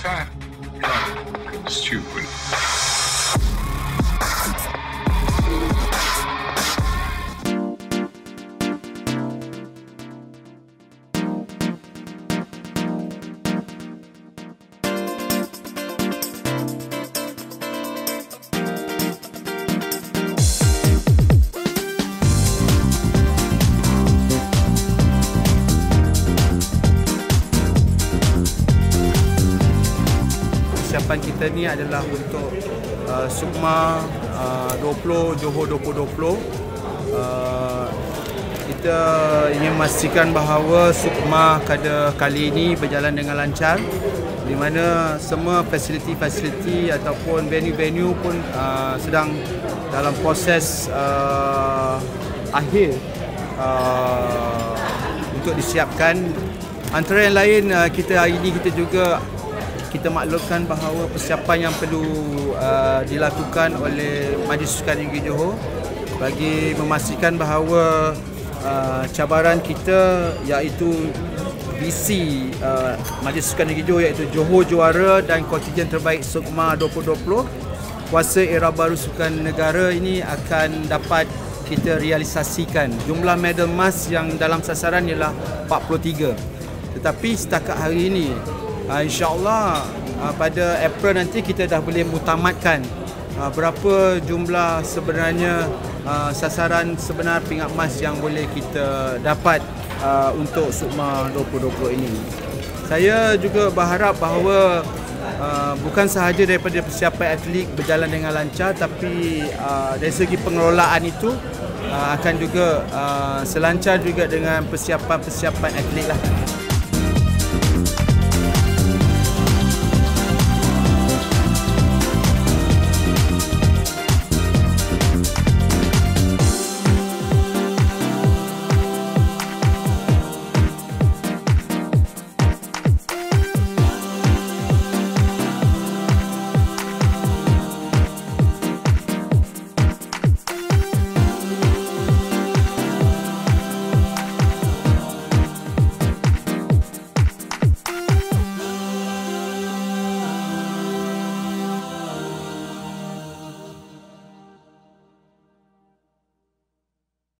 Try. Stupid. Persiapan kita ni adalah untuk uh, Sukma uh, 20 Johor 2020. Uh, kita ingin memastikan bahawa Sukma pada kali ini berjalan dengan lancar di mana semua fasiliti-fasiliti ataupun venue-venue pun uh, sedang dalam proses uh, akhir uh, untuk disiapkan antara yang lain uh, kita hari ini kita juga kita maklumkan bahawa persiapan yang perlu uh, dilakukan oleh Majlis Sukan Negeri Johor bagi memastikan bahawa uh, cabaran kita iaitu BC uh, Majlis Sukan Negeri Johor iaitu Johor Juara dan kontingen terbaik Sukma 2020 kuasa era baru sukan negara ini akan dapat kita realisasikan. Jumlah medal emas yang dalam sasaran ialah 43 tetapi setakat hari ini uh, insyaallah uh, pada April nanti kita dah boleh mutamatkan uh, berapa jumlah sebenarnya uh, sasaran sebenar pingat emas yang boleh kita dapat uh, untuk Sukma 2020 ini. Saya juga berharap bahawa uh, bukan sahaja daripada persiapan atlet berjalan dengan lancar tapi uh, dari segi pengelolaan itu uh, akan juga uh, selancar juga dengan persiapan-persiapan atlet lah.